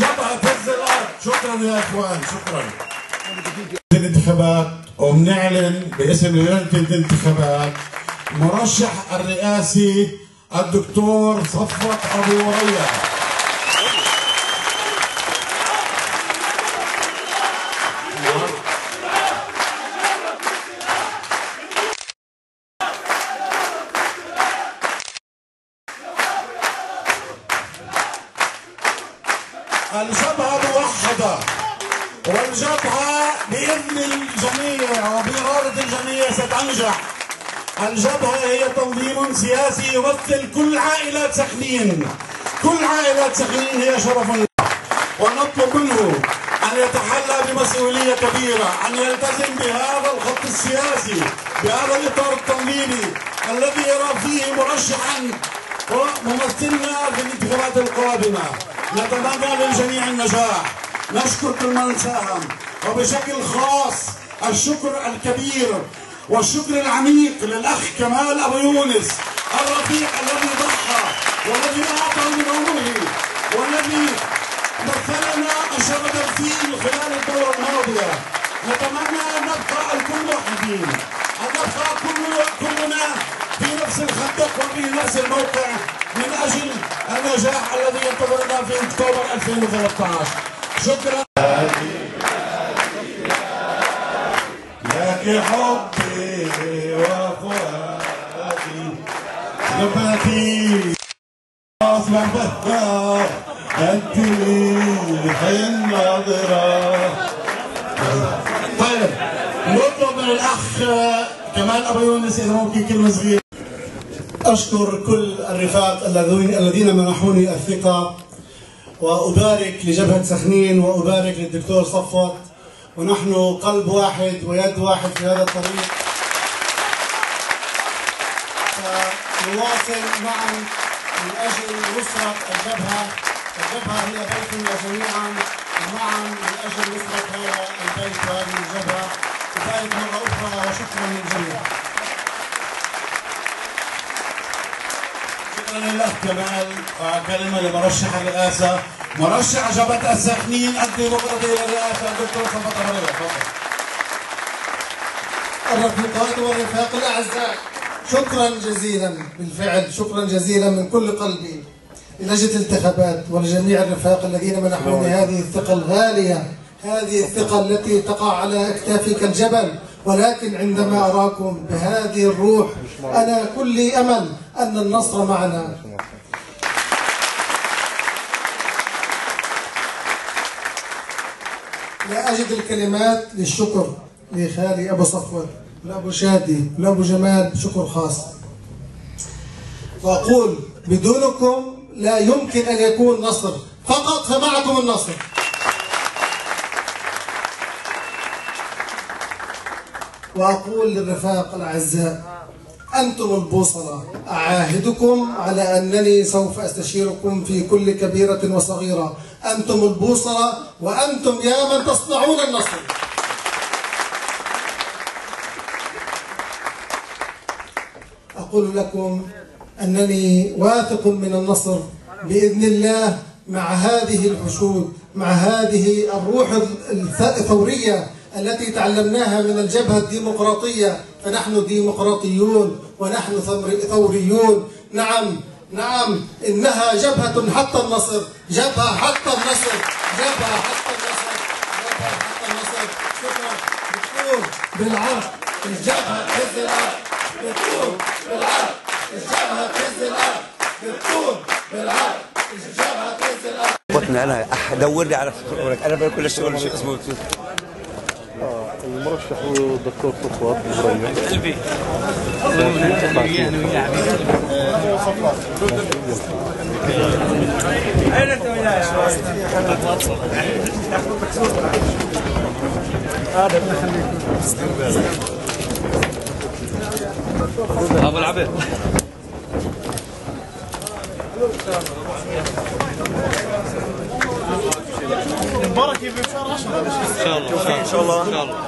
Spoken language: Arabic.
بطل فز الأرض شكرا يا إخوان شكرا. الانتخابات وبنعلن باسم لجنه الانتخابات مرشح الرئاسي الدكتور صفوت أبو ريح الجبهة موحدة والجبهة بإذن الجميع وبإرادة الجميع ستنجح. الجبهة هي تنظيم سياسي يمثل كل عائلات سخنين. كل عائلات سخنين هي شرف. له ونطلب منه أن يتحلى بمسؤولية كبيرة أن يلتزم بهذا الخط السياسي بهذا الإطار التنظيمي الذي يرى فيه مرشحا وممثلنا في الانتخابات القادمة. نتمنى للجميع النجاح. نشكر كل من ساهم. وبشكل خاص الشكر الكبير والشكر العميق للأخ كمال أبو يونس الرفيق الذي ضحى والذي أعطى من عمره والذي مثلنا أشرف الفيل خلال الدورة الماضية. نتمنى أن نبقى الكل وحيدين أن نبقى كل كلنا في نفس الخندق وفي نفس الموقع من أجل النجاح الذي ينتظرنا في أكتوبر 2013 شكرا. لك حبي وفؤادي لبتي أصبح بها أنت لي ناظرة. طيب نطلب من الأخ كمال أبو يونس إذا ممكن كلمة صغيرة. أشكر كل الرفاق الذين منحوني الثقة وأبارك لجبهة سخنين وأبارك للدكتور صفوت. ونحن قلب واحد ويد واحد في هذا الطريق. سنواصل معا من أجل نصرة الجبهة. الجبهة هي بيتنا جميعا ومعا من أجل نصرة هذا البيت وهذه الجبهة. أبارك مرة أخرى وشكرا للجميع. شكرا لله كمال وكلمة لمرشح الرئاسة. مرشح جبهة الساخنين الديمقراطية للرئاسة الدكتور ريا تفضل. الرفيقات والرفاق الأعزاء شكرا جزيلا بالفعل شكرا جزيلا من كل قلبي للجنة الانتخابات ولجميع الرفاق الذين منحوني هذه الثقة الغالية هذه الثقة التي تقع على أكتافي كالجبل ولكن عندما أراكم بهذه الروح أنا كلي أمل أن النصر معنا. لا أجد الكلمات للشكر لخالي أبو صفوت ولأبو شادي ولأبو جمال شكر خاص. وأقول بدونكم لا يمكن أن يكون نصر فقط فمعكم النصر. وأقول للرفاق الأعزاء أنتم البوصلة. أعاهدكم على أنني سوف أستشيركم في كل كبيرة وصغيرة. أنتم البوصلة وأنتم يا من تصنعون النصر. أقول لكم أنني واثق من النصر بإذن الله مع هذه الحشود مع هذه الروح الثورية التي تعلمناها من الجبهة الديمقراطية فنحن ديمقراطيون ونحن ثوريون. نعم نعم إنها جبهة حتى النصر جبهة حتى النصر جبهة حتى النصر جبهة حتى النصر. شكرا. دكتور بالعرض الجبهة حز الأرض دكتور بالعرض الجبهة حز الأرض دكتور بالعرض الجبهة حز الأرض بطني أنا ادور لي على أنا بقول الشغل شو اسمه. المرشح هو الدكتور صفوت إبراهيم قلبي. اين انت وياي أبو العبيد. مبارك بشهر 10 إن شاء الله. إن شاء الله. إن شاء الله.